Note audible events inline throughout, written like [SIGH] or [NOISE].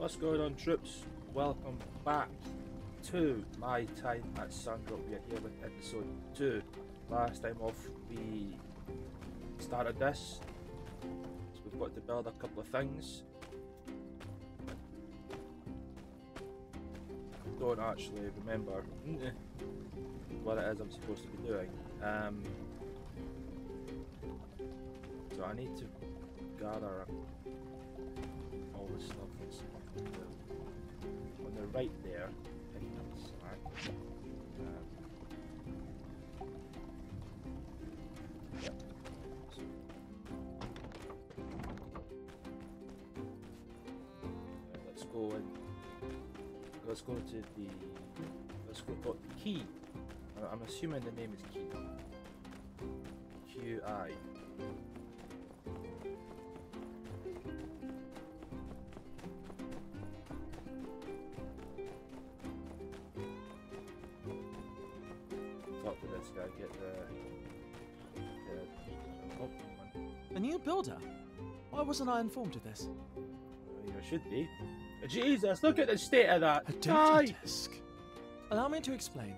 What's going on, troops? Welcome back to my time at Sandrock. We are here with episode 2. Last time off, we started this. So we've got to build a couple of things. Don't actually remember [LAUGHS] what it is I'm supposed to be doing. Um, so I need to gather the right there, picking up the slack. Um, yep. Let's go let's go to the let's go to the key. I'm assuming the name is key. Q I. Talk to. Get the. the oh. A new builder? Why wasn't I informed of this? Uh, you should be. Jesus, look at the state of that. A data Aye. disk. Allow me to explain.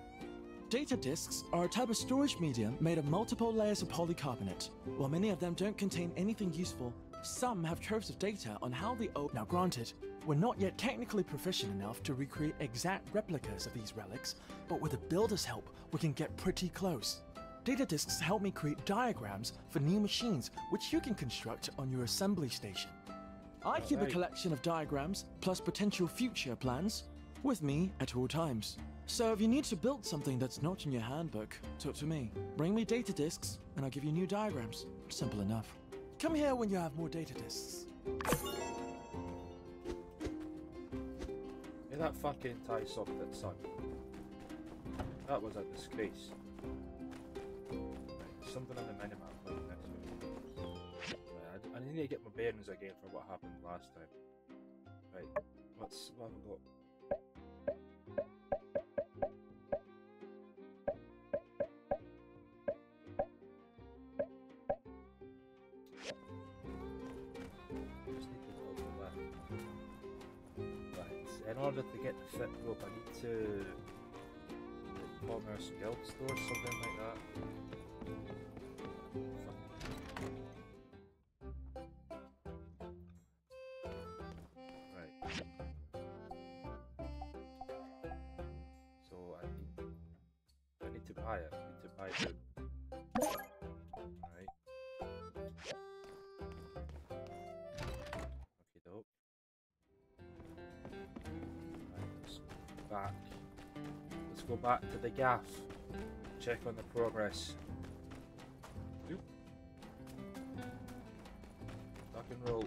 Data disks are a type of storage medium made of multiple layers of polycarbonate. While many of them don't contain anything useful, some have troves of data on how the old. Now, granted, we're not yet technically proficient enough to recreate exact replicas of these relics, but with a builder's help, we can get pretty close. Data disks help me create diagrams for new machines, which you can construct on your assembly station. I keep a collection of diagrams plus potential future plans with me at all times. So if you need to build something that's not in your handbook, talk to me. Bring me data disks and I'll give you new diagrams. Simple enough. Come here when you have more data disks. That fucking tie socket that son. That was a disgrace. Right, something on the minimap like week. Right, I, I need to get my bearings again for what happened last time. Right, what's what have I got? Fit rope, I need to like, commerce guild store, something like that. Let's go back to the gaff. Check on the progress. Oop. Duck and roll.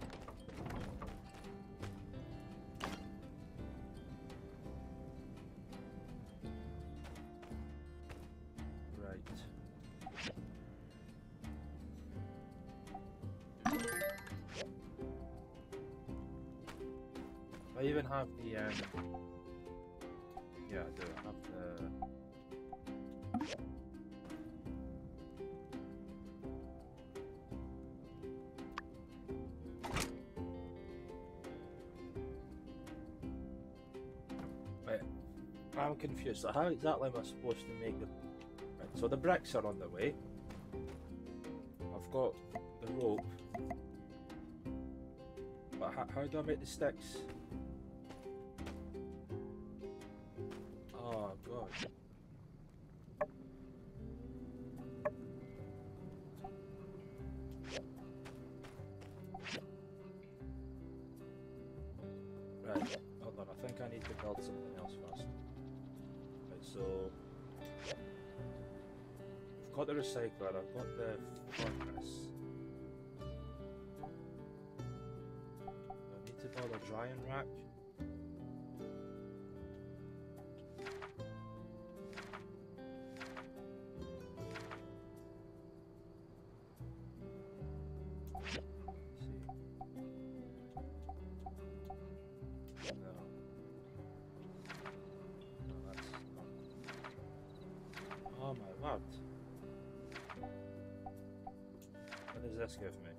Confused. So how exactly am I supposed to make the right, so the bricks are on the way. I've got the rope. But how, how do I make the sticks? Oh my word. What does this give me?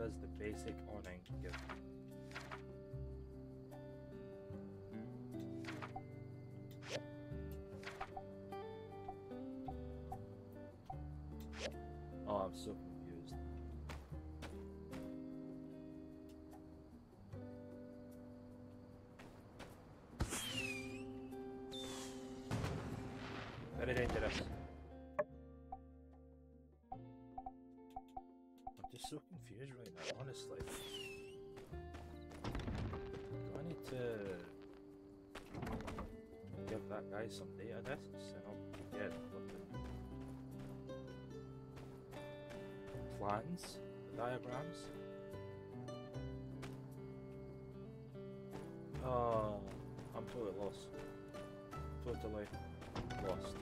does the basic awning give me? Oh, I'm so honestly. Do I need to give that guy some data discs and I'll get fucking plans, the diagrams? Oh, I'm totally lost. Totally lost.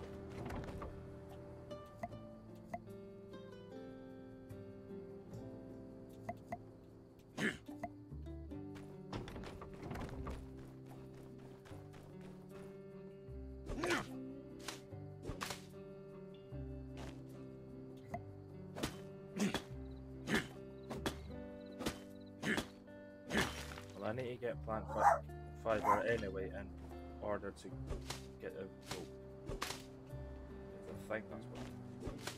I need to get plant fiber anyway in order to get a rope. I think that's what.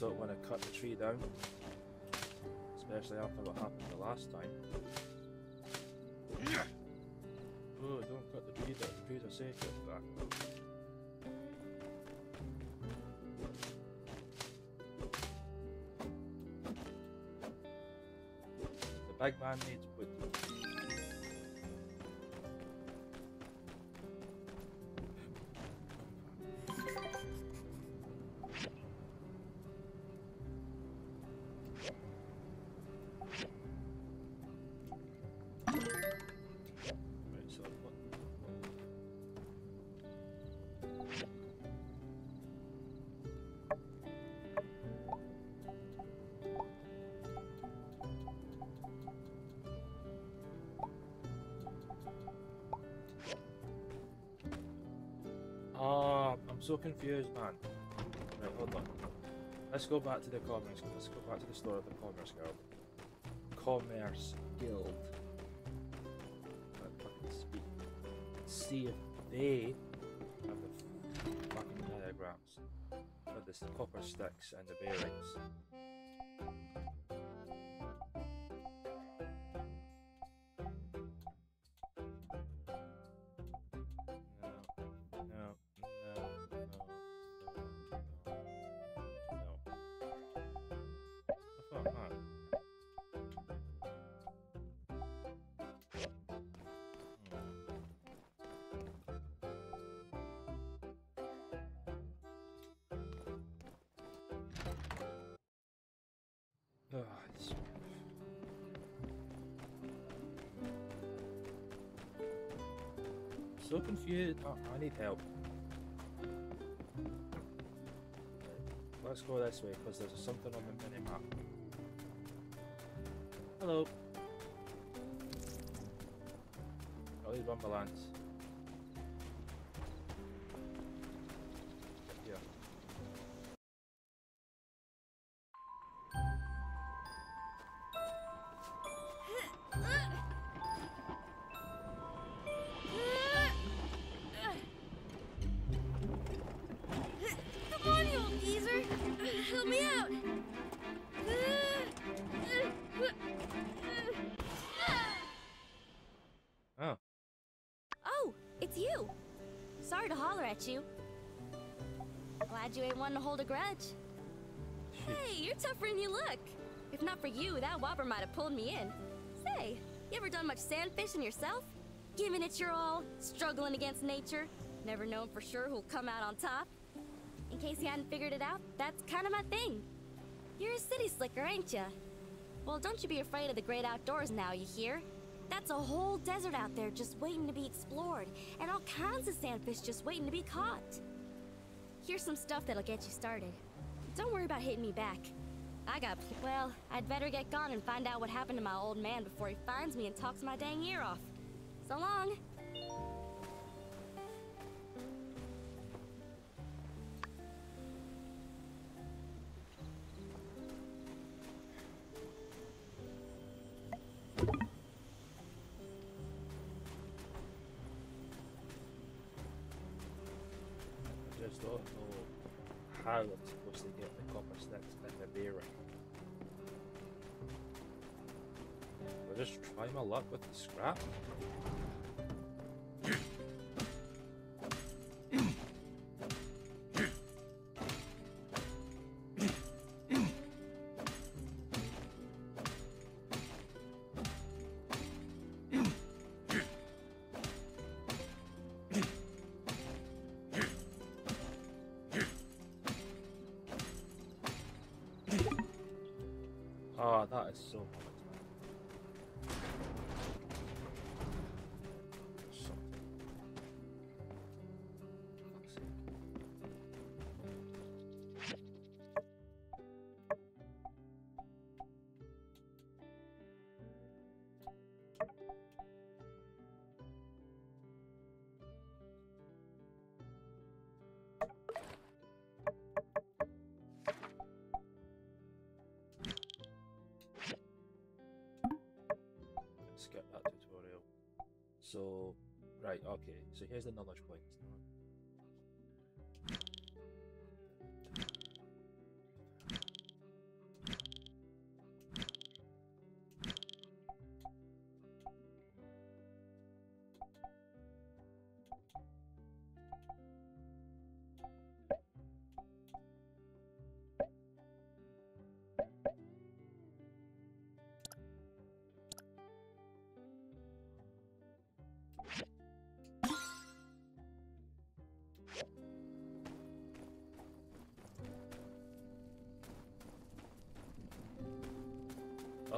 Don't want to cut the tree down, especially after what happened the last time. Oh, don't cut the tree down. The trees are sacred. That. The big man needs so confused, man. Right, hold on. Let's go back to the commerce. Let's go back to the store of the commerce guild. Commerce guild. Let fucking speak. See if they have the fucking diagrams for the copper sticks and the bearings. So confused. Oh, I need help. Let's go this way because there's something on the mini map. Hello. I'll leave ambulance. Yeah. At you. Glad you ain't one to hold a grudge. Hey, you're tougher than you look. If not for you, that whopper might have pulled me in. Say, you ever done much sand fishing yourself? Giving it your all, struggling against nature, never known for sure who'll come out on top? In case you hadn't figured it out, that's kind of my thing. You're a city slicker, ain't ya? Well, don't you be afraid of the great outdoors now, you hear? That's a whole desert out there just waiting to be explored, and all kinds of sandfish just waiting to be caught. Here's some stuff that'll get you started. Don't worry about hitting me back. I got. Well, I'd better get gone and find out what happened to my old man before he finds me and talks my dang ear off. So long. I'm supposed to get the copper sticks in the bearing. I'll just try my luck with the scrap. Oh, that is so much. Skip that tutorial. So, right, okay. So here's the knowledge points.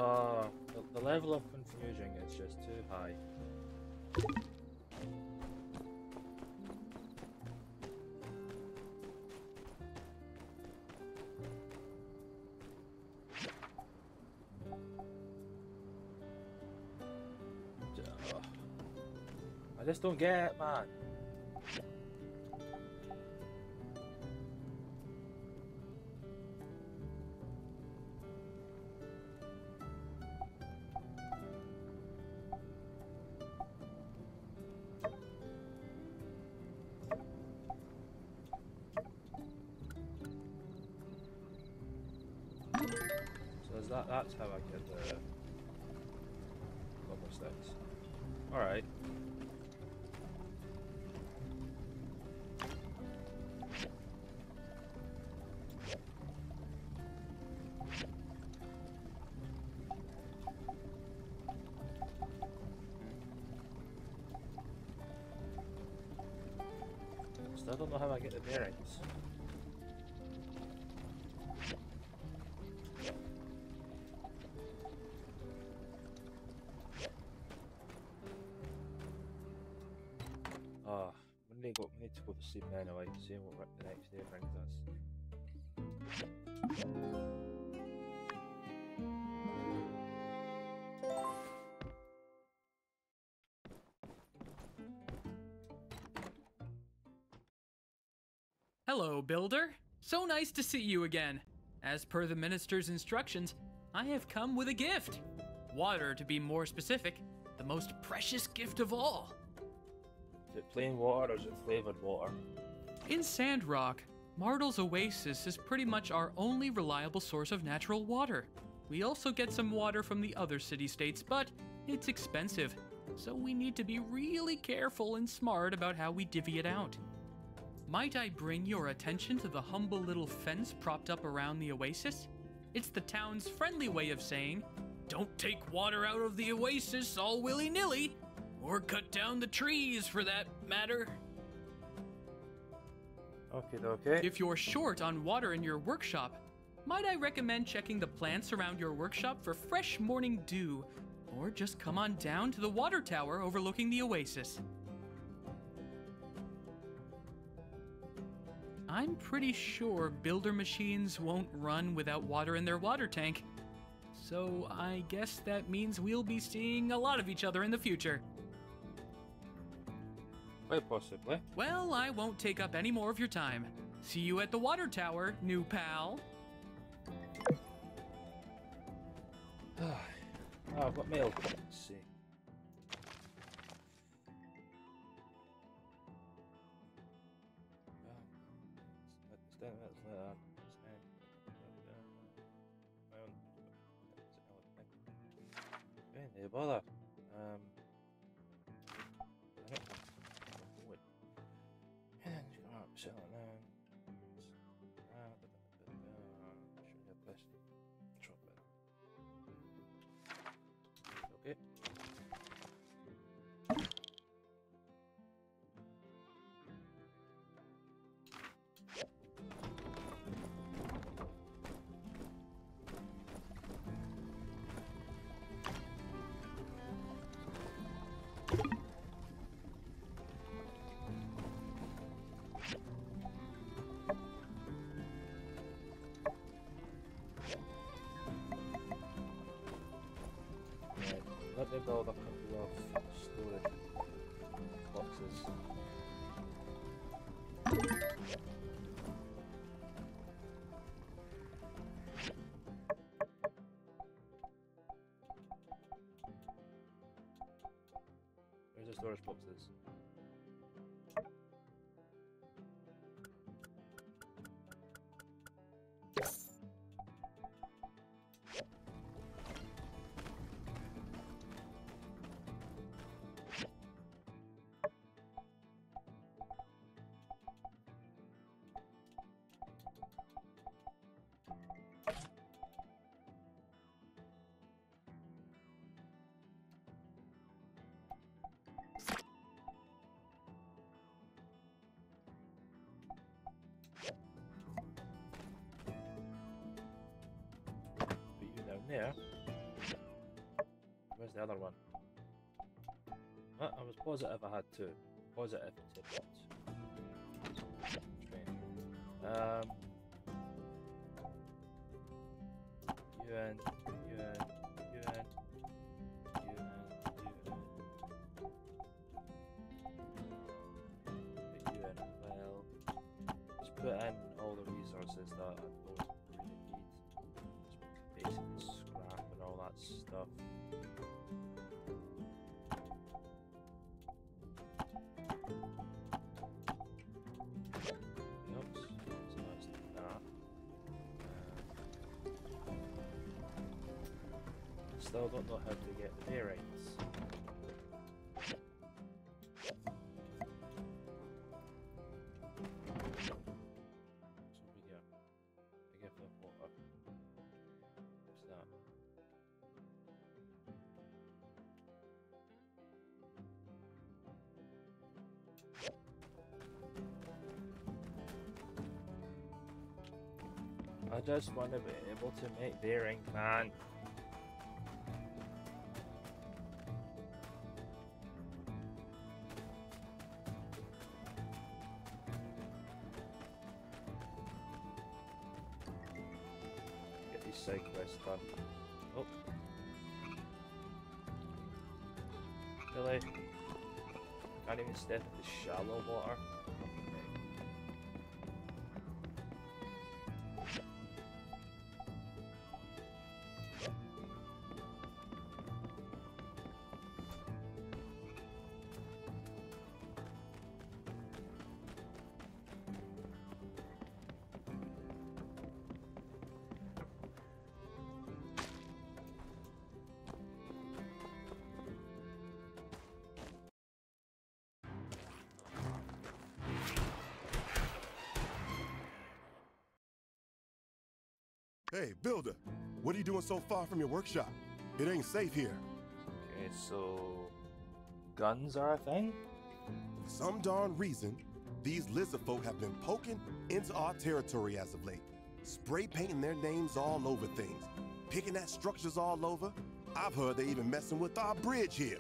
Uh, the, the level of confusion is just too high. I just don't get it, man. Know how I get the bearings. Ah, we need, go, we need to go to sleep anyway, see what the next day brings Hello, Builder. So nice to see you again. As per the minister's instructions, I have come with a gift. Water, to be more specific, the most precious gift of all. Is it plain water or is it flavoured water? In Sandrock, Martel's Oasis is pretty much our only reliable source of natural water. We also get some water from the other city states, but it's expensive, so we need to be really careful and smart about how we divvy it out. Might I bring your attention to the humble little fence propped up around the oasis? It's the town's friendly way of saying, don't take water out of the oasis all willy nilly, or cut down the trees for that matter. Okay, okay. If you're short on water in your workshop, might I recommend checking the plants around your workshop for fresh morning dew, or just come on down to the water tower overlooking the oasis. I'm pretty sure builder machines won't run without water in their water tank. So I guess that means we'll be seeing a lot of each other in the future. Quite possibly. Well, I won't take up any more of your time. See you at the water tower, new pal. oh, [SIGHS] I've got mail. Let's see. Okay, Me build a couple of storage boxes. Where's the storage boxes? There. Where's the other one? Uh, I was positive I had two. Positive it said what? Um. UN, UN, UN, UN, UN. Put well. Just put in all the resources that I that stuff. Uh, still don't know how to get the bearings. Just want to be able to make bearings, man. Get these side quests done. Oh. Really? Can't even step into shallow water. Hey, builder, what are you doing so far from your workshop? It ain't safe here. Okay, so guns are a thing? For some darn reason, these lizard folk have been poking into our territory as of late, spray painting their names all over things, picking at structures all over. I've heard they're even messing with our bridge here.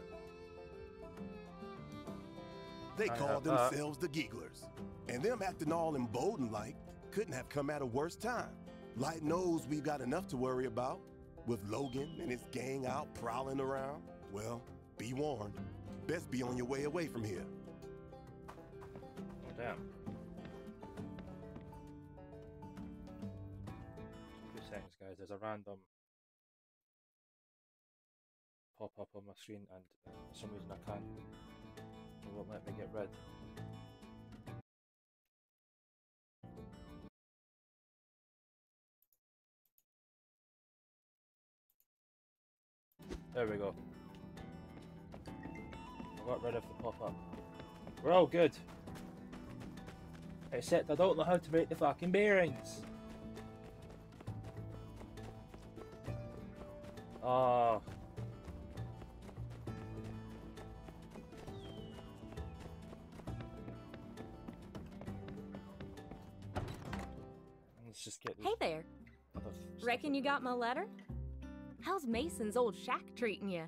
They I call have that. themselves the Gigglers. And them acting all emboldened like couldn't have come at a worse time. Light knows we've got enough to worry about. With Logan and his gang out prowling around, well, be warned. Best be on your way away from here. Oh, damn. Two seconds, guys. There's a random pop up on my screen, and uh, for some reason I can't. It won't let me get rid. There we go. I got rid of the pop up. We're all good. Except I don't know how to make the fucking bearings. Ah. Let's just get Hey there. Reckon you got my letter? How's Mason's old shack treating you?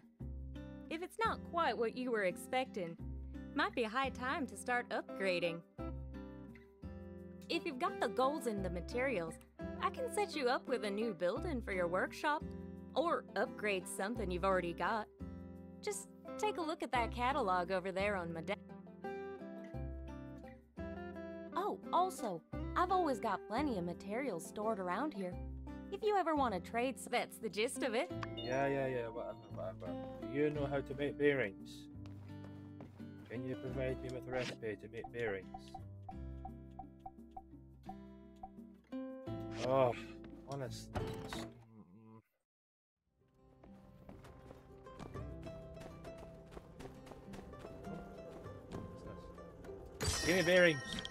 If it's not quite what you were expecting, might be a high time to start upgrading. If you've got the goals and the materials, I can set you up with a new building for your workshop or upgrade something you've already got. Just take a look at that catalog over there on my desk. Oh, also, I've always got plenty of materials stored around here. If you ever want to trade, so that's the gist of it. Yeah, yeah, yeah, whatever, whatever. Do you know how to make bearings? Can you provide me with a recipe to make bearings? Oh, honest. What's this? Give me bearings.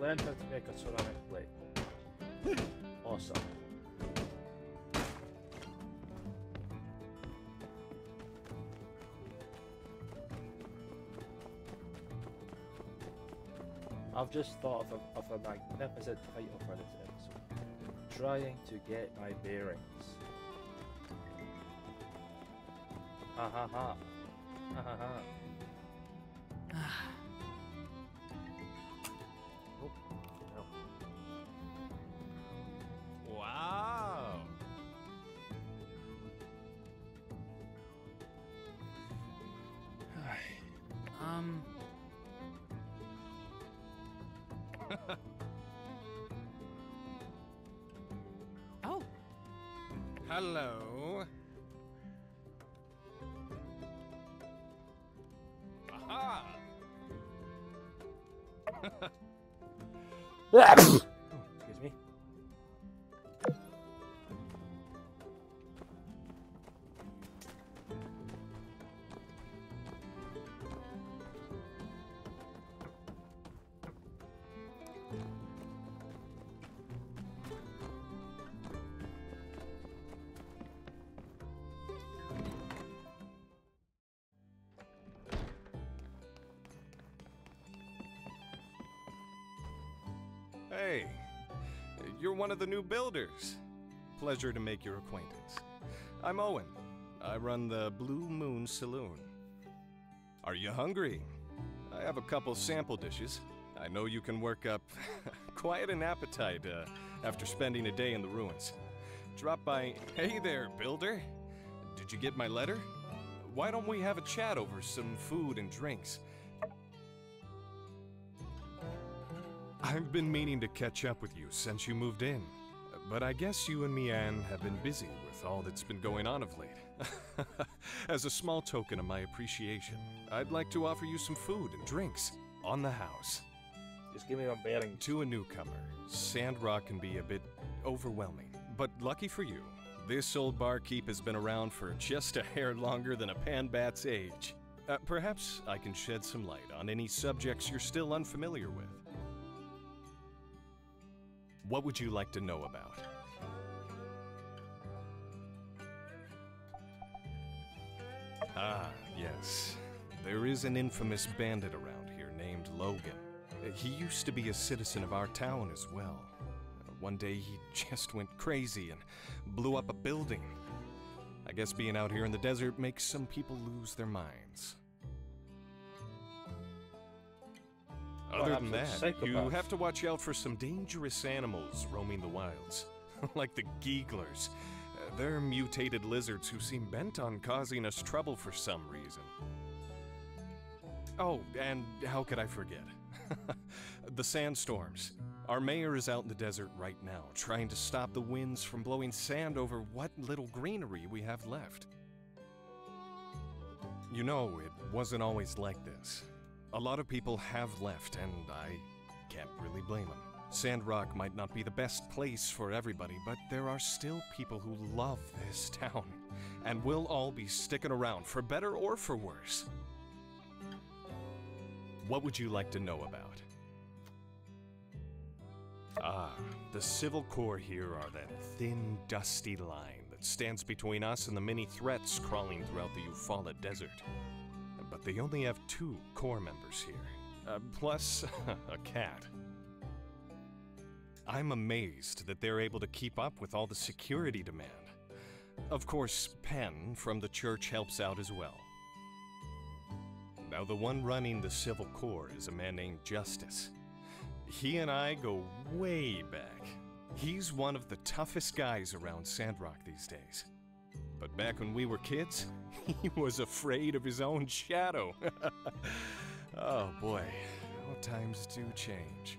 How to make a ceramic plate. Awesome. I've just thought of a, of a magnificent title for this episode. Trying to get my bearings. Ha ha ha. Ha ha ha. Oh, no. Wow. Um, oh, Hello. Aha. Excuse me. Hey, you're one of the new builders. Pleasure to make your acquaintance. I'm Owen. I run the Blue Moon Saloon. Are you hungry? I have a couple sample dishes. I know you can work up [LAUGHS] quite an appetite uh, after spending a day in the ruins. Drop by. Hey there, builder. Did you get my letter? Why don't we have a chat over some food and drinks? I've been meaning to catch up with you since you moved in, but I guess you and Mi-an have been busy with all that's been going on of late. [LAUGHS] As a small token of my appreciation, I'd like to offer you some food and drinks. on the house. Just give me my bearings. To a newcomer, Sandrock can be a bit overwhelming. But lucky for you, this old barkeep has been around for just a hair longer than a panbat's age. Uh, perhaps I can shed some light on any subjects you're still unfamiliar with. What would you like to know about? Ah, yes. There is an infamous bandit around here named Logan. He used to be a citizen of our town as well. One day he [LAUGHS] just went crazy and blew up a building. I guess being out here in the desert makes some people lose their minds. Other than that, you have to watch out for some dangerous animals roaming the wilds, [LAUGHS] like the Geeglers. Uh, They're mutated lizards who seem bent on causing us trouble for some reason. Oh, and how could I forget? [LAUGHS] the sandstorms. Our mayor is out in the desert right now, trying to stop the winds from blowing sand over what little greenery we have left. You know, it wasn't always like this. A lot of people have left, and I can't really blame them. Sandrock might not be the best place for everybody, but there are still people who love this [LAUGHS] town, and we'll all be sticking around for better or for worse. What would you like to know about? Ah, the Civil Corps here are that thin, dusty line that stands between us and the many threats crawling throughout the Eufaula Desert. They only have two core members here, uh, plus [LAUGHS] a cat. I'm amazed that they're able to keep up with all the security demand. Of course, Penn from the church helps out as well. Now, the one running the Civil Corps is a man named Justice. He and I go way back. He's one of the toughest guys around Sandrock these days. But back when we were kids, [LAUGHS] he was afraid of his own shadow. [LAUGHS] oh boy, how times do change.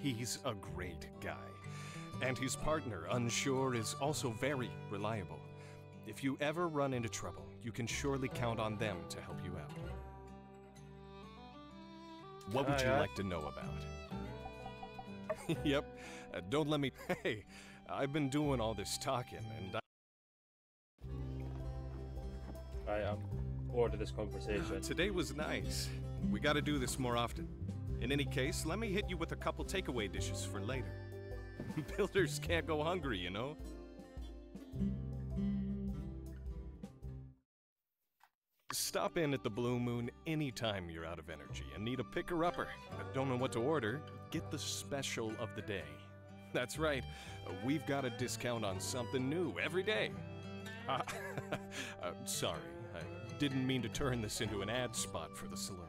He's a great guy. And his partner, Unsuur, is also very reliable. If you ever run into trouble, you can surely count on them to help you out. What would you aye. like to know about? [LAUGHS] yep, uh, don't let me. Hey, I've been doing all this talking, and I. Right, I'm bored of this conversation. [SIGHS] Today was nice. We gotta do this more often. In any case, let me hit you with a couple takeaway dishes for later. [LAUGHS] Builders can't go hungry, you know? Stop in at the Blue Moon anytime you're out of energy and need a picker upper, but don't know what to order. Get the special of the day. That's right, uh, we've got a discount on something new every day. Ah, [LAUGHS] uh, [LAUGHS] sorry, I didn't mean to turn this into an ad spot for the saloon.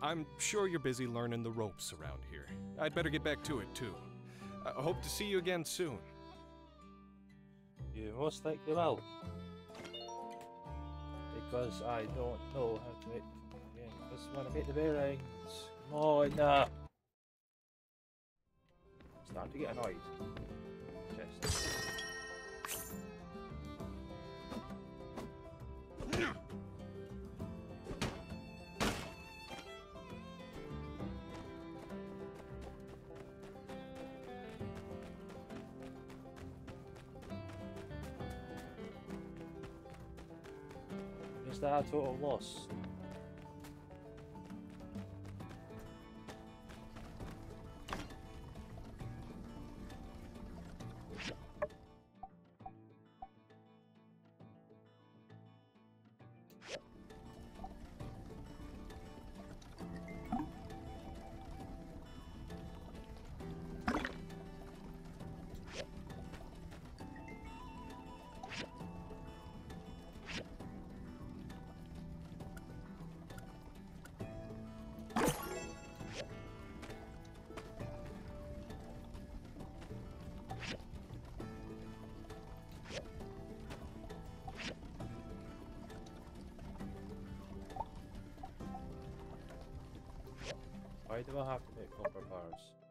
I'm sure you're busy learning the ropes around here. I'd better get back to it, too. I hope to see you again soon. You most likely will. Because I don't know how to make yeah, just want to make the bearings. Come on uh. Starting to get annoyed. Chest. Is that a total loss? Why do I have to make copper bars?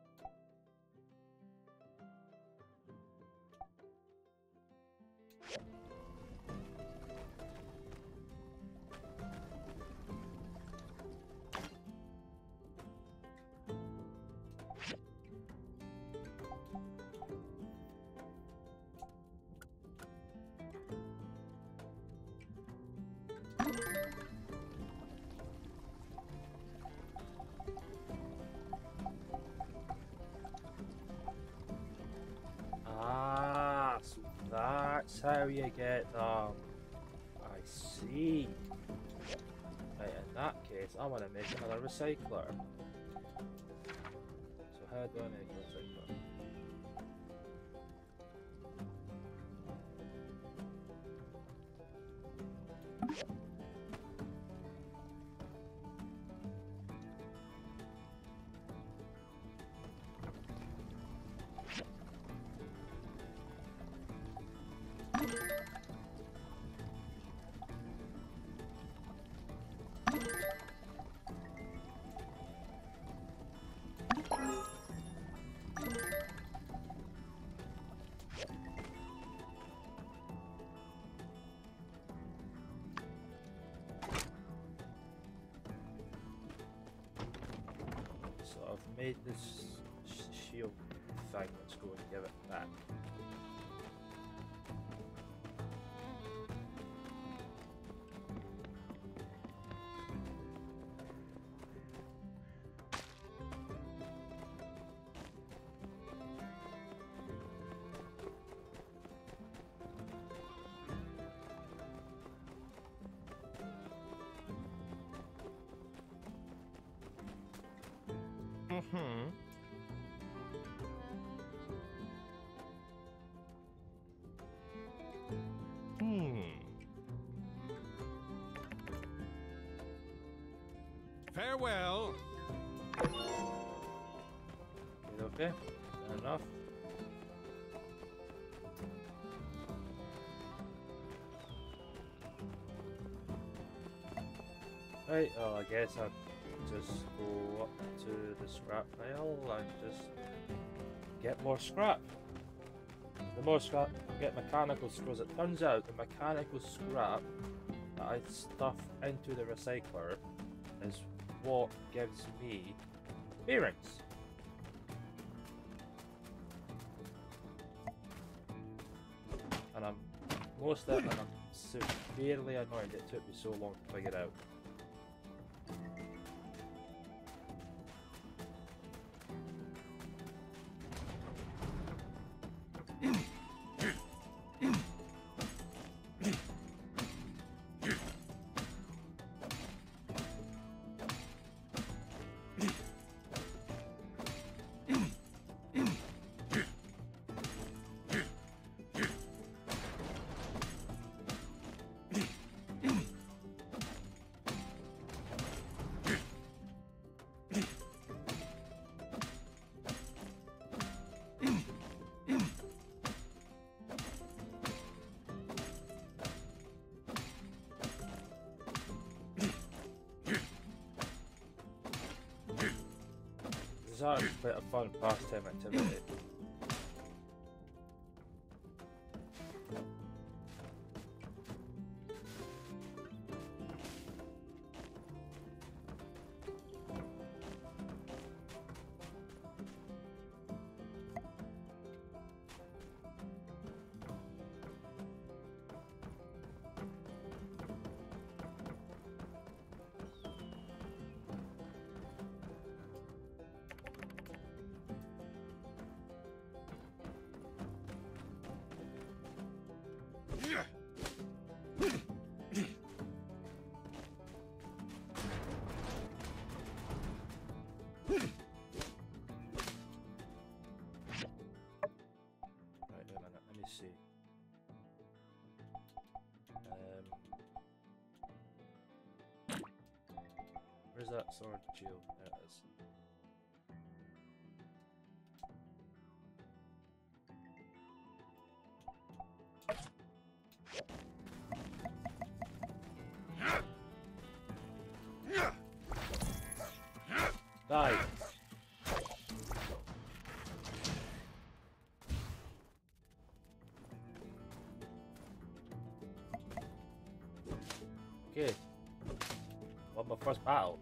How you get them. I see. Right, in that case, I want to make another recycler. So how do I make a recycler? Farewell. Okay? Fair enough. Right, well I guess I'll just go up to the scrap pile and just get more scrap. The more scrap, I get mechanical screws. It turns out the mechanical scrap that I stuff into the recycler is what gives me bearings. And I'm most of it, and I'm severely annoyed it took me so long to figure out. A fun pastime activity. That sword, Jill? There it is. Die! Okay. Won my first battle.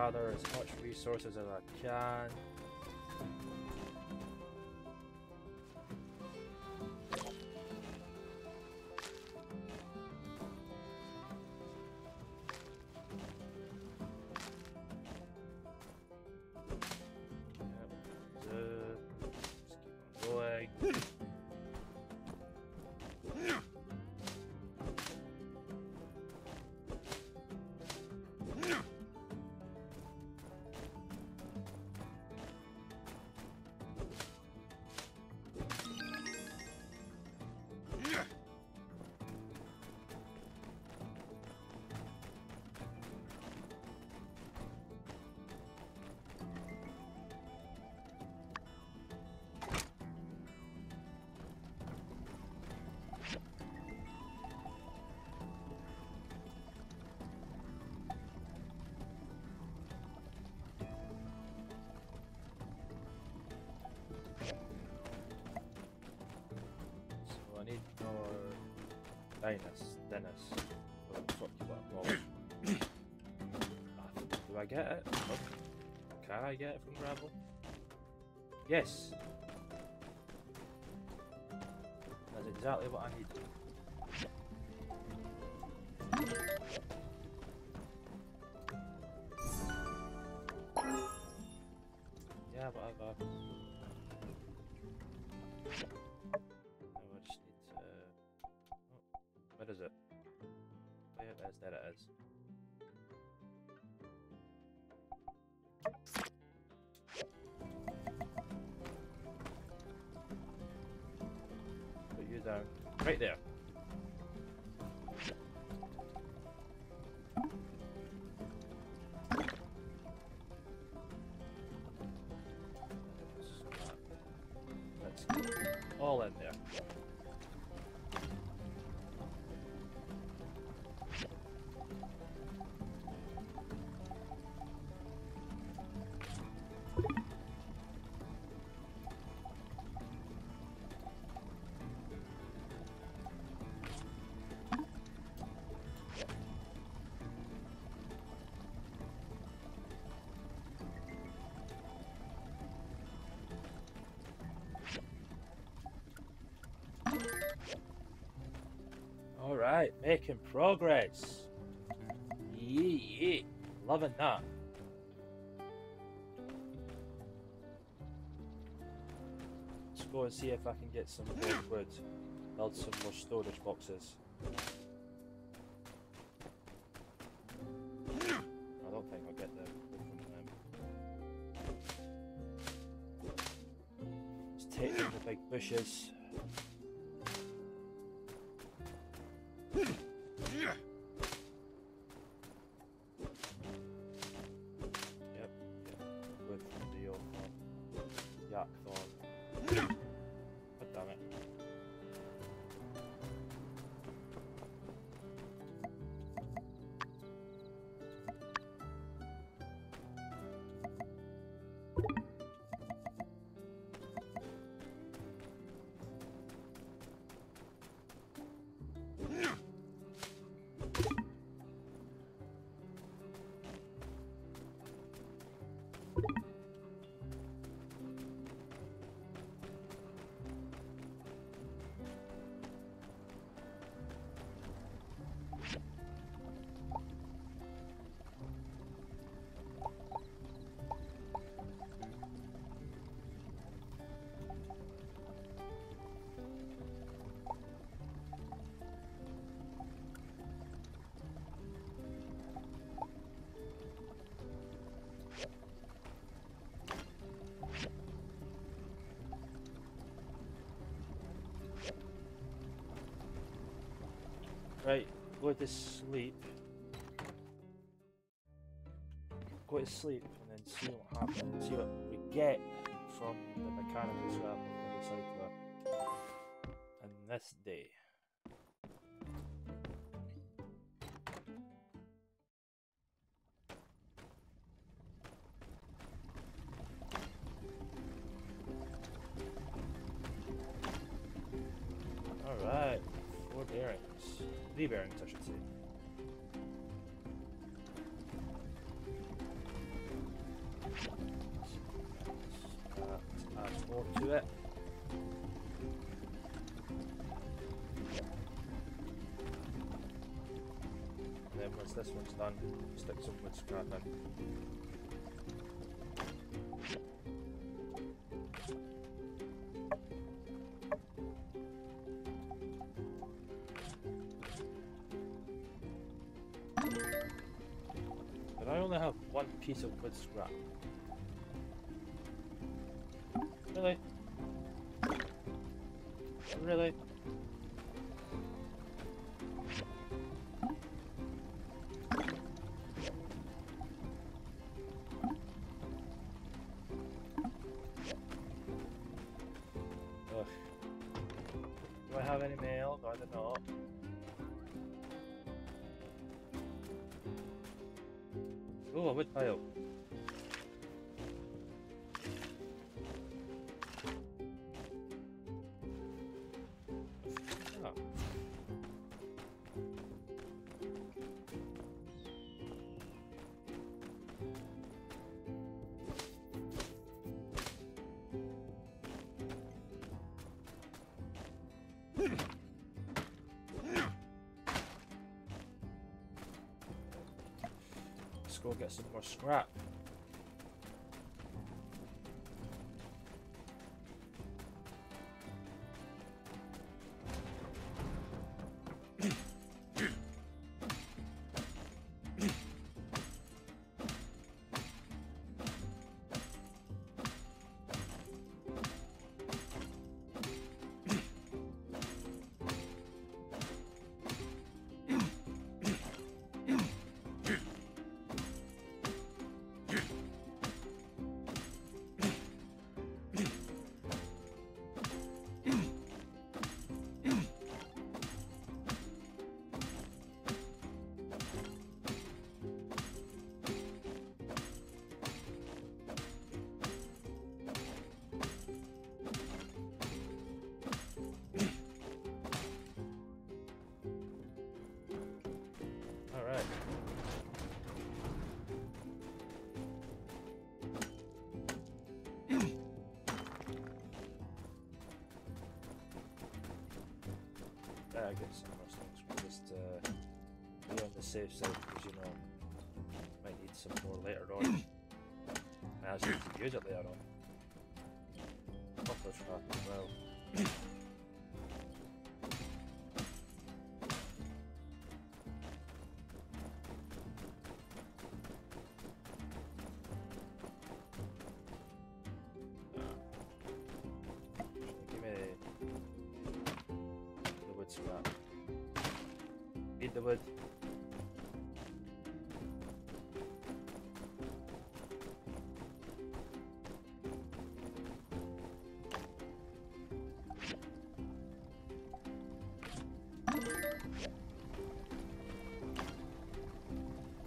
Gather as much resources as I can. Yep, uh, Just keep on going. I need more Dennis. Dennis. Or fuck you. Ah, Do I get it? Oh, Can I get it from gravel? Yes. That's exactly what I need. Right there. All in there. All right, making progress. Yeah, yeah, loving that. Let's go and see if I can get some more wood. Build some more storage boxes. I don't think I'll get them. Let's take the big bushes. Right, go to sleep. Go to sleep and then see what happens. See what we get from the mechanical scrap recycler. And this day. Stick some wood scrap in. But I only have one piece of wood scrap. Oh, a wood pile. Let's go get some more scrap. I get some more things. We'll just uh, be on the safe side because you know might need some more later on. Actually need use it later on.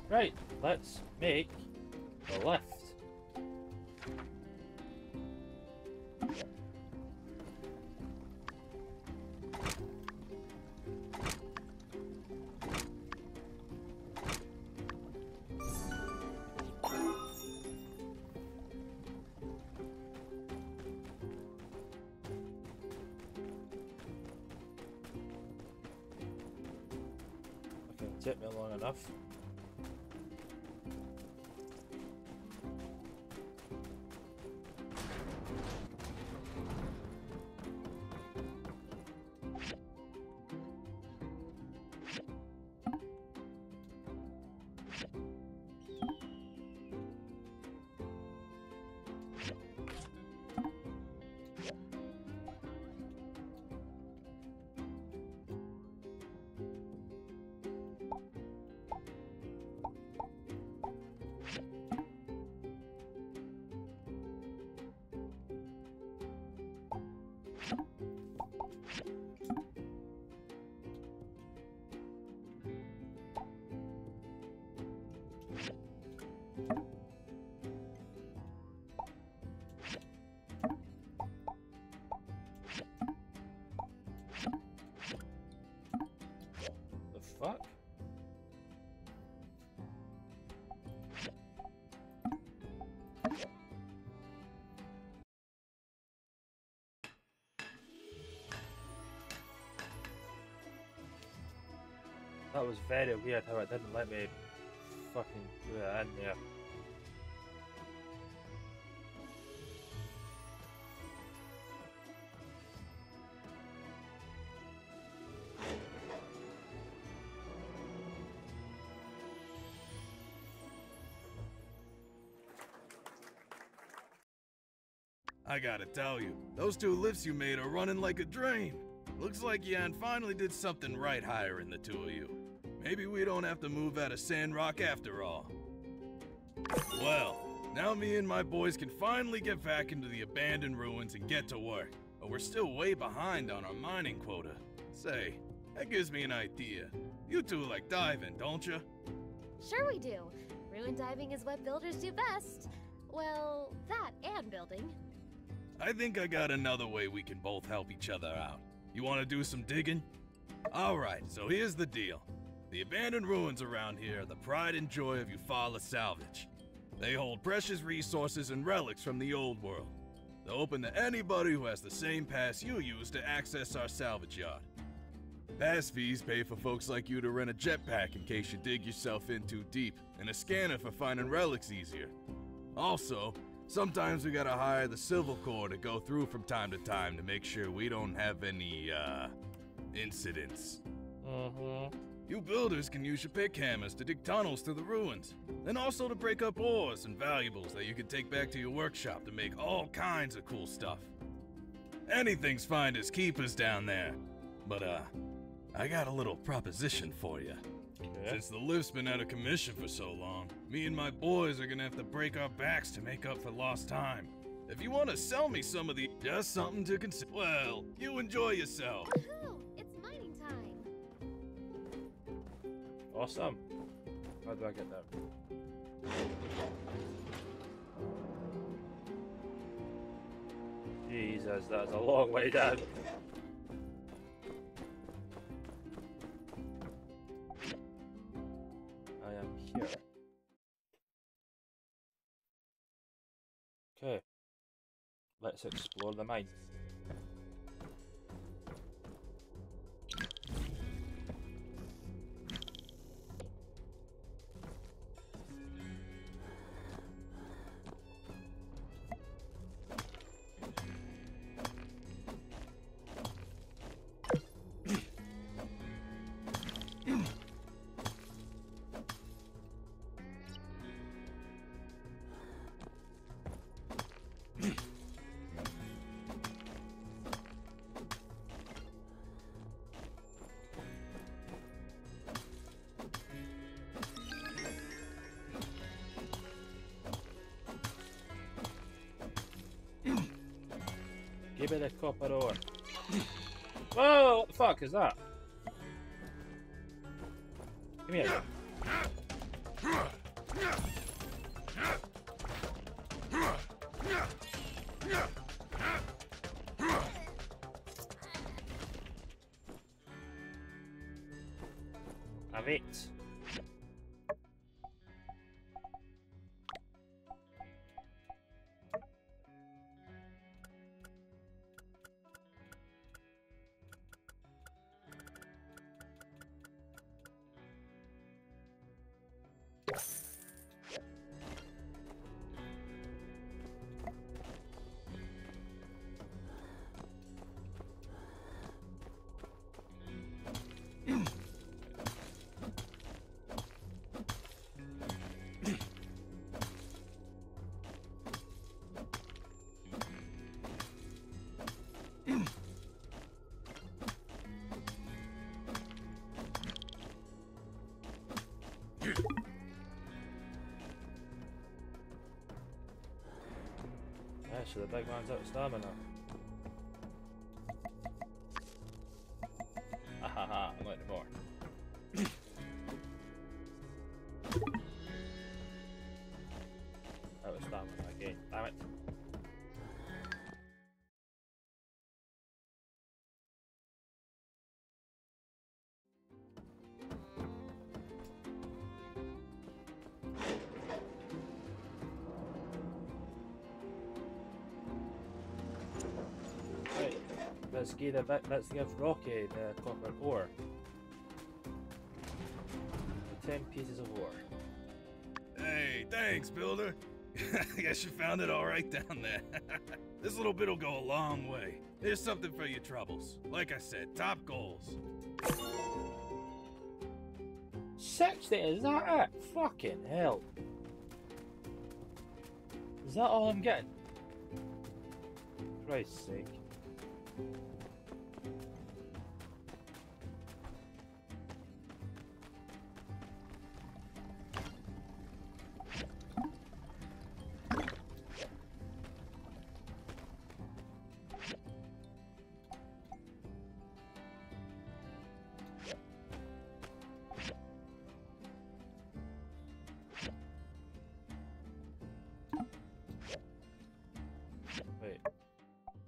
Right, let's make the lift. That was very weird how it didn't let me fucking do that in there. I gotta tell you, those two lifts you made are running like a drain. Looks like Yan finally did something right hiring the two of you. Maybe we don't have to move out of Sandrock after all. Well, now me and my boys can finally get back into the abandoned ruins and get to work. But we're still way behind on our mining quota. Say, that gives me an idea. You two like diving, don't you? Sure we do. Ruin diving is what builders do best. Well, that and building. I think I got another way we can both help each other out. You want to do some digging? Alright, so here's the deal. The abandoned ruins around here are the pride and joy of Eufaula Salvage. They hold precious resources and relics from the old world. They're open to anybody who has the same pass you use to access our salvage yard. Pass fees pay for folks like you to rent a jetpack in case you dig yourself in too deep, and a scanner for finding relics easier. Also, sometimes we gotta hire the Civil Corps to go through from time to time to make sure we don't have any, uh, incidents. Mm-hmm. You builders can use your pick hammers to dig tunnels through the ruins, and also to break up ores and valuables that you can take back to your workshop to make all kinds of cool stuff. Anything's fine as keepers down there, but uh, I got a little proposition for you. Okay. Since the lift's been out of commission for so long, me and my boys are gonna have to break our backs to make up for lost time. If you want to sell me some of the, just something to consider. Well, you enjoy yourself. Awesome. How do I get there? Jesus, that's a long way down. I am here. Okay. Let's explore the mine. The copper ore. Whoa, what the fuck is that? Give me. Have it. Actually, the big man's out of stamina. Let's give the bit, let's give Rocky uh, the copper ore. Ten pieces of ore. Hey, thanks, Builder. I [LAUGHS] Guess you found it all right down there. [LAUGHS] this little bit'll go a long way. Here's something for your troubles. Like I said, top gols. 60, is that it? Fucking hell. Is that all I'm getting? Christ's sake.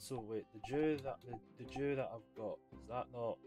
So wait, the Jew that the, the Jew that I've got is that not?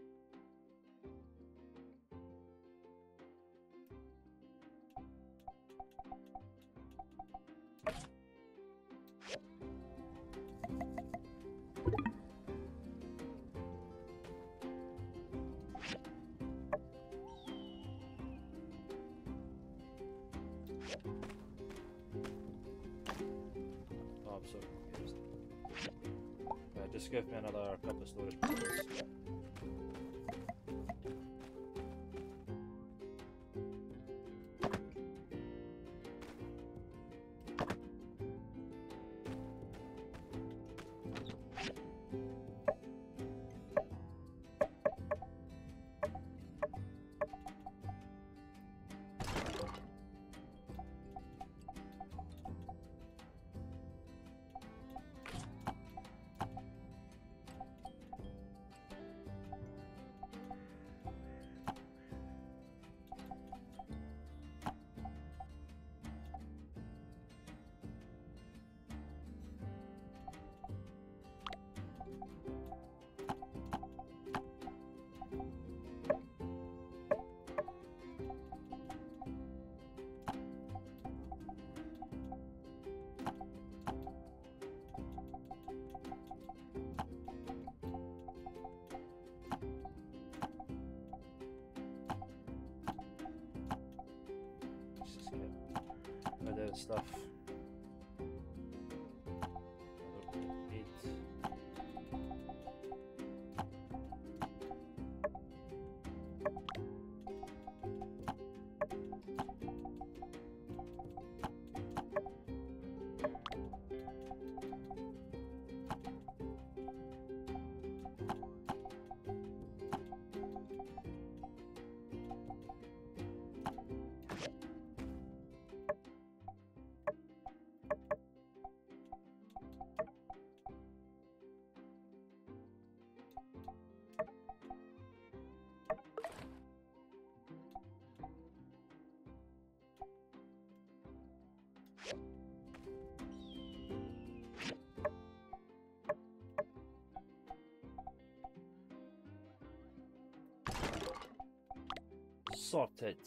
Stuff. I don't Sorted.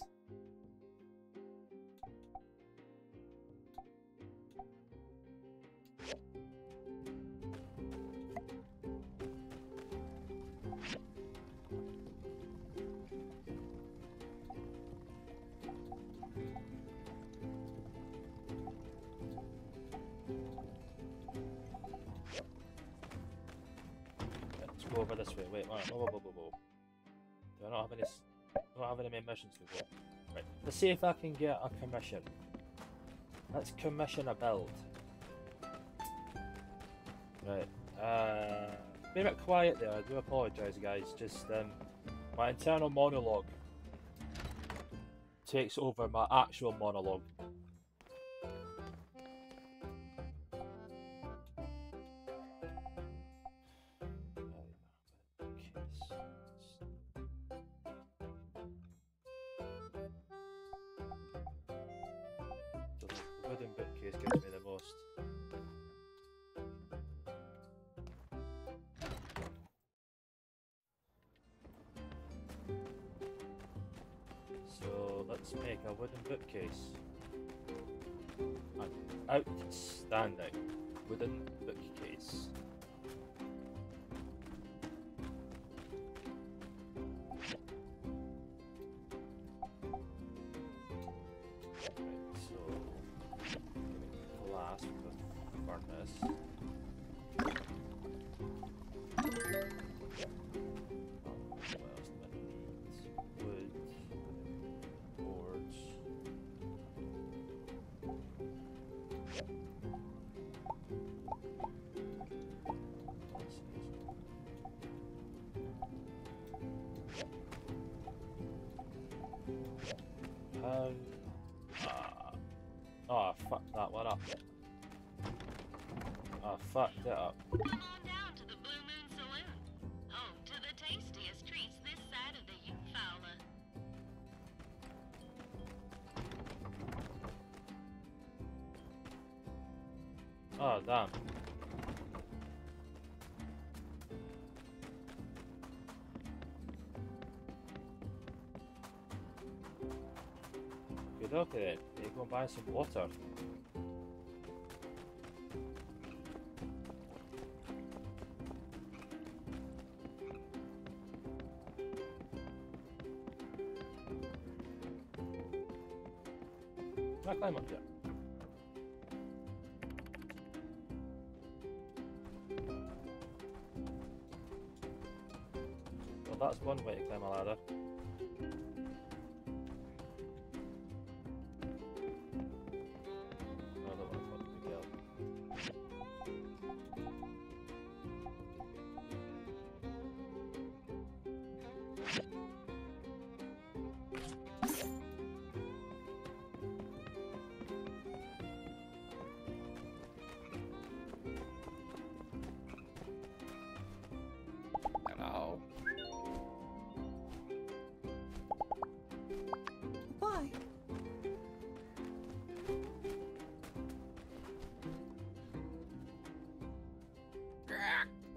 Go. Right. Let's see if I can get a commission. Let's commission a build. Right. Uh, be a bit quiet there. I do apologise, guys. Just um, my internal monologue takes over my actual monologue. Let's make a wooden bookcase. An outstanding wooden bookcase. Right, so this because furnace. Fucked it up. Come on down to the Blue Moon Saloon. Home to the tastiest treats this side of the Eufaula. Oh, damn. Good look at it. You go buy some water.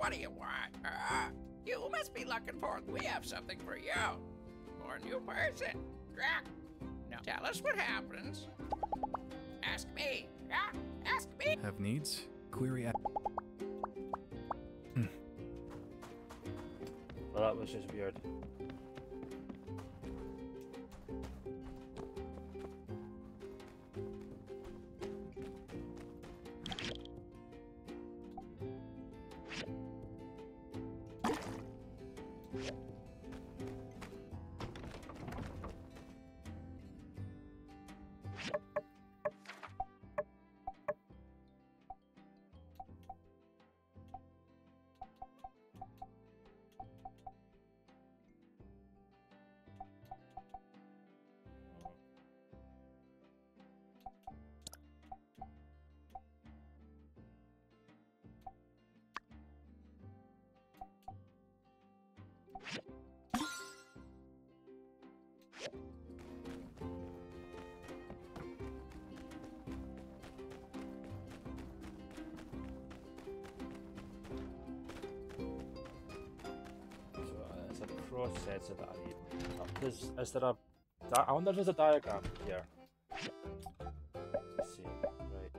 What do you want? Uh, you must be looking for. We have something for you. For a new person. Grr. Now tell us what happens. Ask me. Yeah, ask me. Have needs? Query at. Well, that was just weird. Uh, it's a processor that I need. Uh, There's, is there a? Di- I wonder if there's a diagram here. Let's see. Right.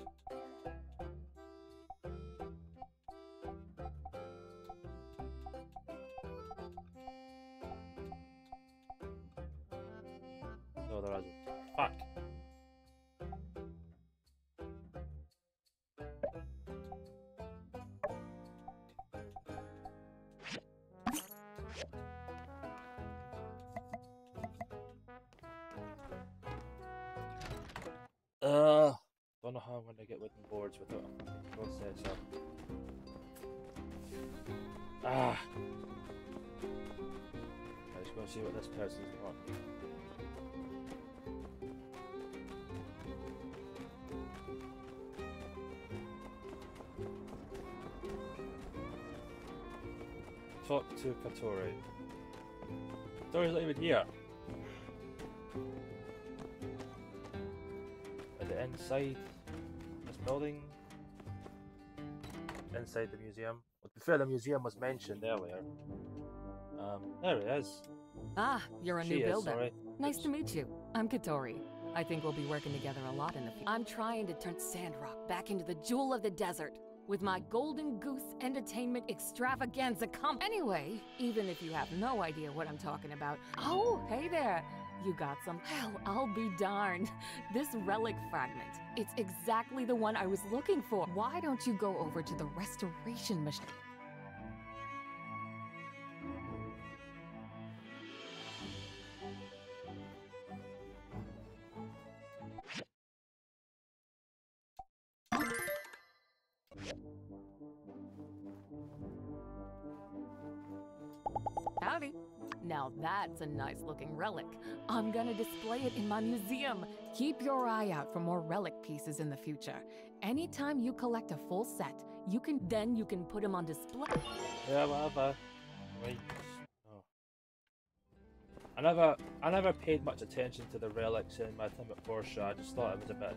No, there isn't. Fuck. Uh, don't know how I'm gonna get wooden boards without a processor. Ah. I just gonna see what this person's got. Talk to Catori. Catori's not even here. Inside this building. Inside the museum. Well, to be fair, the museum was mentioned earlier. Um, there it is. Ah, you're a She new is, builder. sorry. Nice to meet you. I'm Catori. I think we'll be working together a lot in the future. I'm trying to turn Sandrock back into the jewel of the desert with my Golden Goose Entertainment Extravaganza comp. Anyway, even if you have no idea what I'm talking about. Oh, hey there. You got some? Hell, I'll be darned. [LAUGHS] This relic fragment, it's exactly the one I was looking for. Why don't you go over to the restoration machine? That's a nice looking relic. I'm gonna display it in my museum. Keep your eye out for more relic pieces in the future. Anytime you collect a full set, you can then you can put them on display. Yeah, whatever. Right. Uh, oh. I never, I never paid much attention to the relics in my time at Portia. I just thought it was a bit,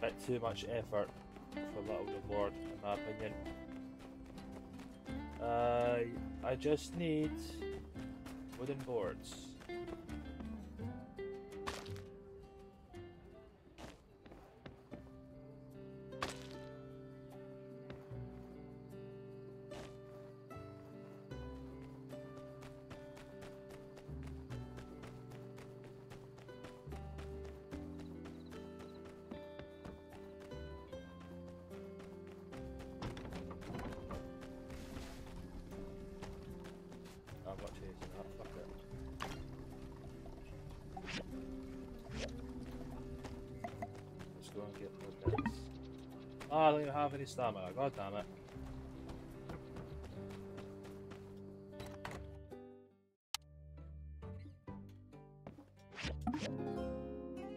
bit too much effort for a little reward, in my opinion. Uh, I just need wooden boards. Have any stamina, god damn it.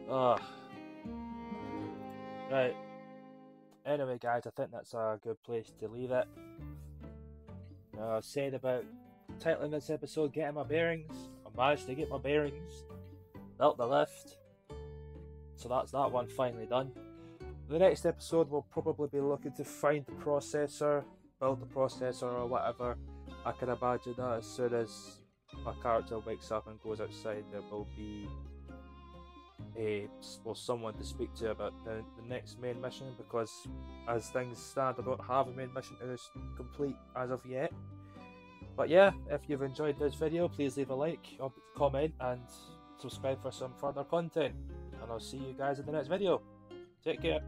Ugh. Right. Anyway, guys, I think that's a good place to leave it. Uh, said about titling this episode Getting My Bearings. I managed to get my bearings. Built the lift. So that's that one finally done. The next episode we'll probably be looking to find the processor, build the processor or whatever. I can imagine that as soon as my character wakes up and goes outside there will be a well someone to speak to about the, the next main mission because as things stand I don't have a main mission to complete as of yet. But yeah, if you've enjoyed this video, please leave a like, comment, and subscribe for some further content. And I'll see you guys in the next video. Take care.